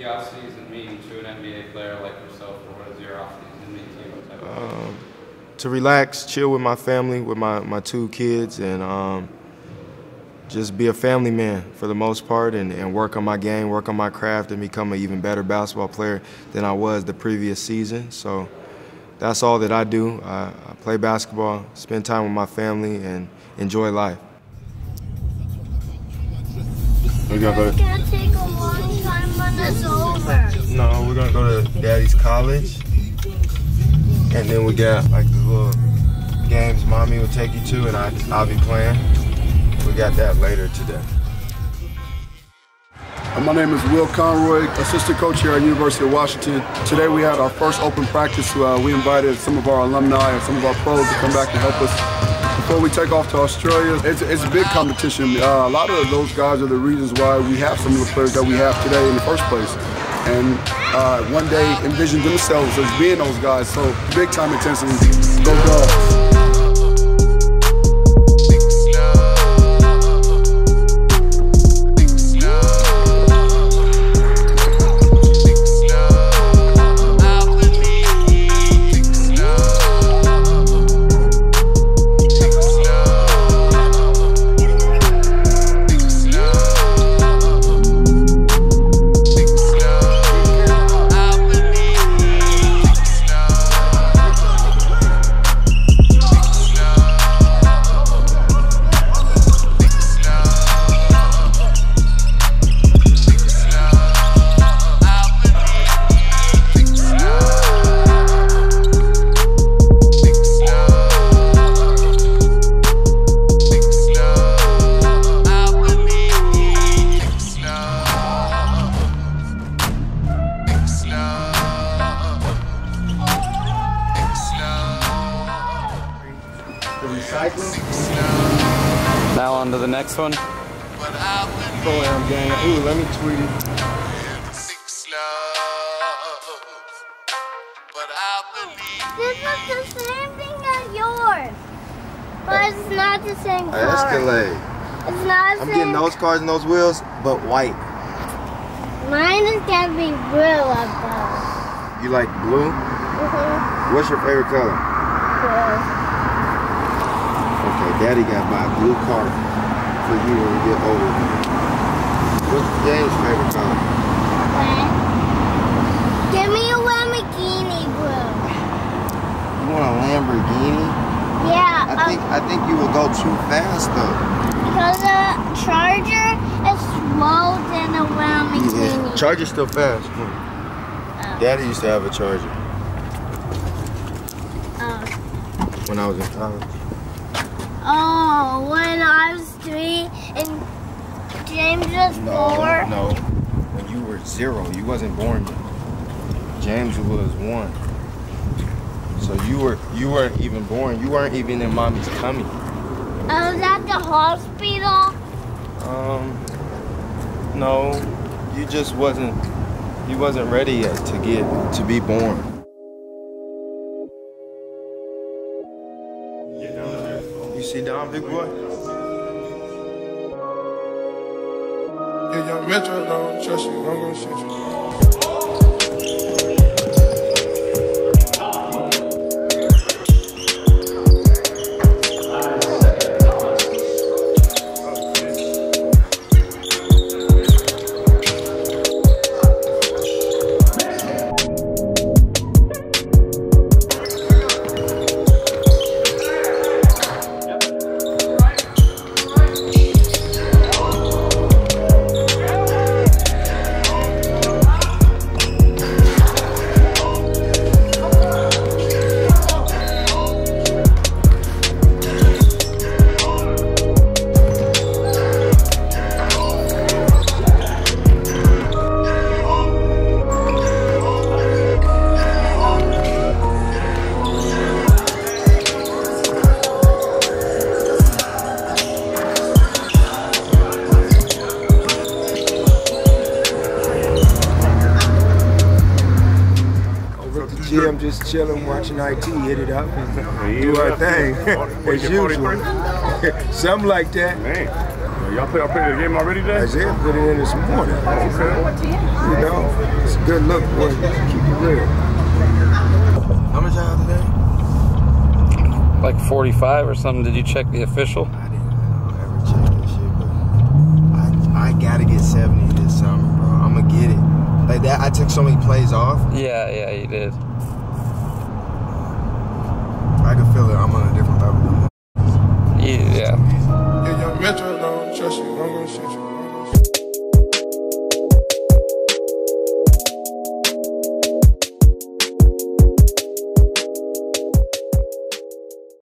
the offseason mean to an NBA player like yourself, or what does your offseason mean to you? Type Um, to relax, chill with my family, with my, my two kids, and um, just be a family man for the most part and, and work on my game, work on my craft, and become an even better basketball player than I was the previous season. So that's all that I do. I, I play basketball, spend time with my family, and enjoy life. We're gonna go It's time when it's over. no, we're gonna go to Daddy's college, and then we got like the little games mommy will take you to, and I, I'll be playing. We got that later today. My name is Will Conroy, assistant coach here at University of Washington. Today we had our first open practice. Uh, we invited some of our alumni and some of our pros to come back and help us before we take off to Australia. It's, it's a big competition. Uh, a lot of those guys are the reasons why we have some of the players that we have today in the first place. And uh, one day envision themselves as being those guys. So big time intensity. Go dogs. Now on to the next one. Pro-am game. Ooh, let me tweet it. This is the same thing as yours. But it's not the same color. Escalade. It's not the I'm same. getting those cars and those wheels, but white. Mine is gonna be blue of those. You like blue? Mm-hmm. What's your favorite color? Okay, Daddy got to buy a blue car for you when you get older. What's James' favorite color? Give me a Lamborghini blue. You want a Lamborghini? Yeah, I um, think I think you will go too fast though. because the Charger is slow than a Lamborghini. Charger's still fast. Oh. Daddy used to have a Charger Oh. when I was in college. Oh, when I was three and James was four. no. When you were zero, you wasn't born yet. James was one. So you were you weren't even born. You weren't even in mommy's tummy. I was at the hospital. Um, no, you just wasn't. You wasn't ready yet to get to be born. See Don, big boy? Yeah, young Metro don't trust you, I'm gonna shoot you. Over at just chilling, watching IT, hit it up, and do our thing as usual. Something like that. Man, y'all play, y'all played the game already today? Isaiah put it in this morning. You know, It's Good look, boy. Keep it real. How much I have today? Like 45 or something. Did you check the official? I didn't uh, ever check this shit, but I I gotta get 70 like that, I took so many plays off. Yeah, yeah, you did. I can feel it. I'm on a different level. Yeah. yeah.